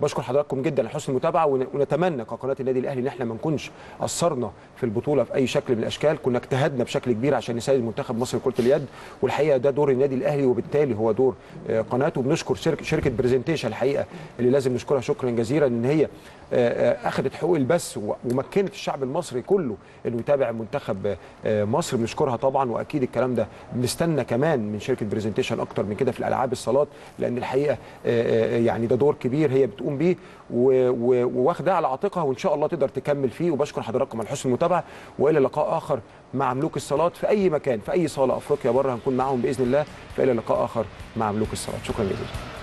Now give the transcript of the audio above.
بشكر حضراتكم جدا على حسن المتابعة ون- ونتمنى كقناة النادي الأهلي إن إحنا ما نكونش قصرنا في البطولة في أي شكل من الأشكال كنا اجتهدنا بشكل كبير عشان نساعد منتخب مصر لكرة اليد والحقيقة ده دور النادي الأهلي وبالتالي هو دور آه، قناته. بنشكر شركه شركة برزنتيشن الحقيقة اللي لازم نشكرها شكرا جزيلا إن هي آه، آه، أخذت حقوق البث ومكنت الشعب المصري كله إنه يتابع منتخب مصر. بنشكرها طبعا وأكيد الكلام ده بنستنى كمان من شركة برزنتيشن أكتر من كده في الألعاب الصالات لأن الحقيقة يعني ده دور كبير هي بتقوم بيه وواخداه على عاتقها وإن شاء الله تقدر تكمل فيه. وبشكر حضراتكم على حسن المتابعة وإلى لقاء آخر مع ملوك الصالات في أي مكان في أي صالة أفريقيا بره هنكون معاهم بإذن الله فإلى لقاء آخر مع ملوك الصالات شكرا جزيلا.